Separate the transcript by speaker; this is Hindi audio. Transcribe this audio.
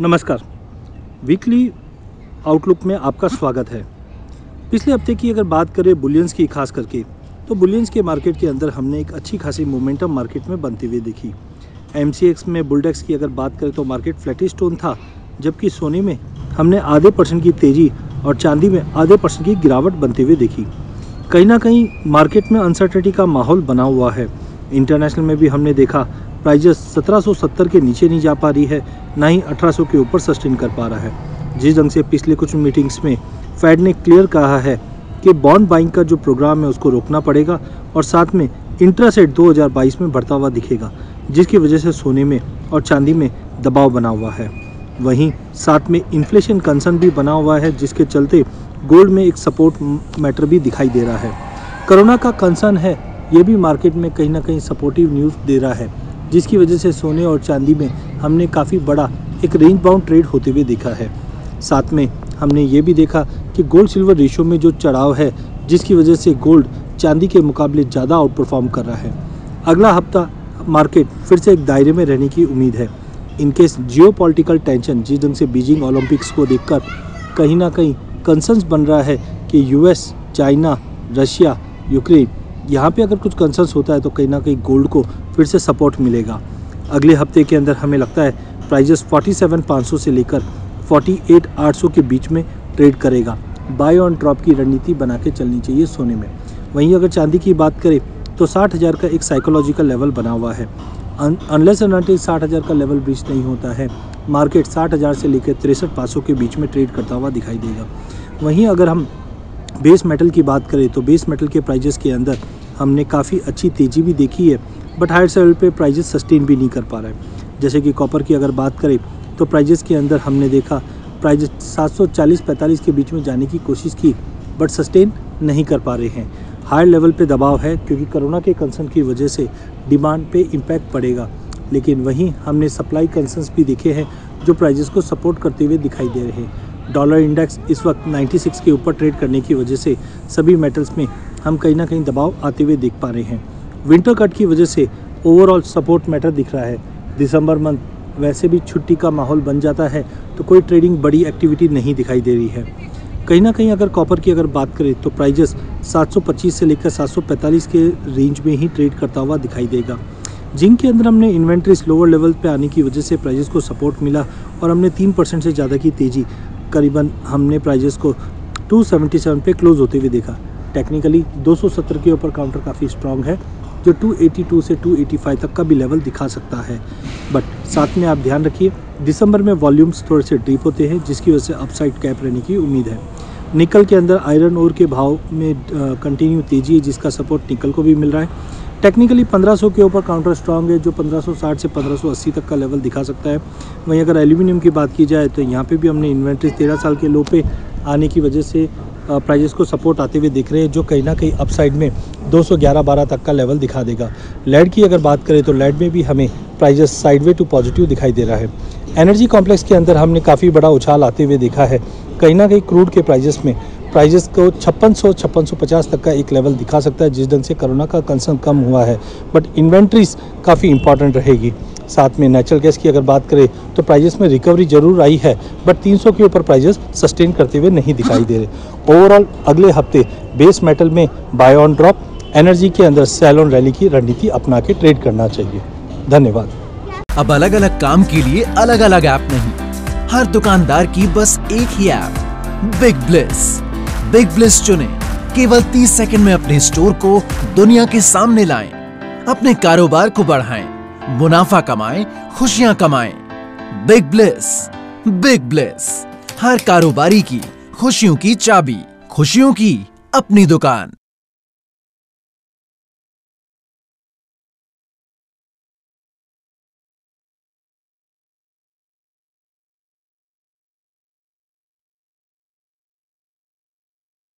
Speaker 1: नमस्कार। वीकली आउटलुक में आपका स्वागत है। पिछले हफ़्ते की अगर बात करें बुलियंस की, खास करके तो बुलियंस के मार्केट के अंदर हमने एक अच्छी खासी मोमेंटम मार्केट में बनती हुई देखी। एमसीएक्स में बुलडेक्स की अगर बात करें तो मार्केट फ्लैटिश टोन था, जबकि सोने में हमने आधे परसेंट की तेज़ी और चांदी में आधे परसेंट की गिरावट बनते हुए देखी। कहीं ना कहीं मार्केट में अनसर्टिटी का माहौल बना हुआ है। इंटरनेशनल में भी हमने देखा प्राइजेस 1770 के नीचे नहीं जा पा रही है, ना ही 1800 के ऊपर सस्टेन कर पा रहा है। जिस ढंग से पिछले कुछ मीटिंग्स में फेड ने क्लियर कहा है कि बॉन्ड बाइंग का जो प्रोग्राम है उसको रोकना पड़ेगा और साथ में इंटरेस्ट रेट 2022 में बढ़ता हुआ दिखेगा, जिसकी वजह से सोने में और चांदी में दबाव बना हुआ है। वहीं साथ में इन्फ्लेशन कंसर्न भी बना हुआ है, जिसके चलते गोल्ड में एक सपोर्ट मैटर भी दिखाई दे रहा है। कोरोना का कंसर्न है ये भी मार्केट में कहीं ना कहीं सपोर्टिव न्यूज़ दे रहा है, जिसकी वजह से सोने और चांदी में हमने काफ़ी बड़ा एक रेंज बाउंड ट्रेड होते हुए देखा है। साथ में हमने ये भी देखा कि गोल्ड सिल्वर रेशो में जो चढ़ाव है, जिसकी वजह से गोल्ड चांदी के मुकाबले ज़्यादा आउट परफॉर्म कर रहा है। अगला हफ़्ता मार्केट फिर से एक दायरे में रहने की उम्मीद है। इनकेस जियो पॉलिटिकल टेंशन जिस ढंग से बीजिंग ओलंपिक्स को देखकर कहीं ना कहीं कंसर्न्स बन रहा है कि यूएस चाइना रशिया यूक्रेन यहाँ पे अगर कुछ कंसर्न्स होता है तो कहीं ना कहीं गोल्ड को फिर से सपोर्ट मिलेगा। अगले हफ़्ते के अंदर हमें लगता है प्राइजेस 47,500 से लेकर 48,800 के बीच में ट्रेड करेगा। बाय ऑन ड्रॉप की रणनीति बना के चलनी चाहिए सोने में। वहीं अगर चांदी की बात करें तो साठ हज़ार का एक साइकोलॉजिकल लेवल बना हुआ है। अनलेस एंड साठ हज़ार का लेवल ब्रिज नहीं होता है मार्केट साठ हज़ार से लेकर तिरसठ पाँच के बीच में ट्रेड करता हुआ दिखाई देगा। वहीं अगर हम बेस मेटल की बात करें तो बेस मेटल के प्राइजेस के अंदर हमने काफ़ी अच्छी तेज़ी भी देखी है बट हायर सेल पे प्राइजेस सस्टेन भी नहीं कर पा रहा जैसे कि कॉपर की अगर बात करें तो प्राइजेस के अंदर हमने देखा प्राइजेस 740-45 के बीच में जाने की कोशिश की बट सस्टेन नहीं कर पा रहे हैं। हायर लेवल पे दबाव है, क्योंकि कोरोना के कंसर्न की वजह से डिमांड पे इम्पैक्ट पड़ेगा। लेकिन वहीं हमने सप्लाई कंसर्न्स भी देखे हैं, जो प्राइजेस को सपोर्ट करते हुए दिखाई दे रहे हैं। डॉलर इंडेक्स इस वक्त 96 के ऊपर ट्रेड करने की वजह से सभी मेटल्स में हम कहीं ना कहीं दबाव आते हुए देख पा रहे हैं। विंटर कट की वजह से ओवरऑल सपोर्ट मैटर दिख रहा है। दिसंबर मंथ वैसे भी छुट्टी का माहौल बन जाता है तो कोई ट्रेडिंग बड़ी एक्टिविटी नहीं दिखाई दे रही है। कहीं ना कहीं अगर कॉपर की अगर बात करें तो प्राइजेस 725 से लेकर 745 के रेंज में ही ट्रेड करता हुआ दिखाई देगा। जिंक के अंदर हमने इन्वेंट्रीज लोअर लेवल पे आने की वजह से प्राइजेस को सपोर्ट मिला और हमने तीन परसेंट से ज़्यादा की तेज़ी। करीबन हमने प्राइजेस को 277 पे क्लोज होते हुए देखा। टेक्निकली 270 के ऊपर काउंटर काफ़ी स्ट्रॉन्ग है, जो 282 से 285 तक का भी लेवल दिखा सकता है। बट साथ में आप ध्यान रखिए दिसंबर में वॉल्यूम्स थोड़े से ड्रीप होते हैं, जिसकी वजह से अपसाइड कैप रहने की उम्मीद है। निकल के अंदर आयरन ओर के भाव में कंटिन्यू तेज़ी है, जिसका सपोर्ट निकल को भी मिल रहा है। टेक्निकली 1500 के ऊपर काउंटर स्ट्रॉन्ग है, जो 1560 से 1580 तक का लेवल दिखा सकता है। वहीं अगर एल्यूमिनियम की बात की जाए तो यहाँ पे भी हमने इन्वेंट्री तेरह साल के लो पे आने की वजह से प्राइजेस को सपोर्ट आते हुए दिख रहे हैं, जो कहीं ना कहीं अपसाइड में 211 बारह तक का लेवल दिखा देगा। लेड की अगर बात करें तो लेड में भी हमें प्राइजेस साइडवे टू पॉजिटिव दिखाई दे रहा है। एनर्जी कॉम्प्लेक्स के अंदर हमने काफ़ी बड़ा उछाल आते हुए देखा है। कहीं ना कहीं क्रूड के प्राइजेस में प्राइजेस को छप्पन सौ छप्पन सौ पचास तक का एक लेवल दिखा सकता है, जिस ढंग से कोरोना का कंसर्न कम हुआ है। बट इन्वेंट्रीज काफ़ी इंपॉर्टेंट रहेगी। साथ में नेचुरल गैस की अगर बात करें तो प्राइजेस में रिकवरी ज़रूर आई है बट 300 के ऊपर प्राइजेस सस्टेन करते हुए नहीं दिखाई दे रहे। ओवरऑल अगले हफ़्ते बेस मेटल में बाय ऑन ड्रॉप एनर्जी के अंदर सैलोन रैली की रणनीति अपना के ट्रेड करना चाहिए। धन्यवाद।
Speaker 2: अब अलग अलग काम के लिए अलग अलग ऐप नहीं, हर दुकानदार की बस एक ही app big bliss big bliss चुने। केवल 30 सेकंड में अपने स्टोर को दुनिया के सामने लाएँ, अपने कारोबार को बढ़ाएँ, मुनाफा कमाएँ, खुशियाँ कमाएँ। Big bliss big bliss. हर कारोबारी की खुशियों की चाबी खुशियों की अपनी दुकान।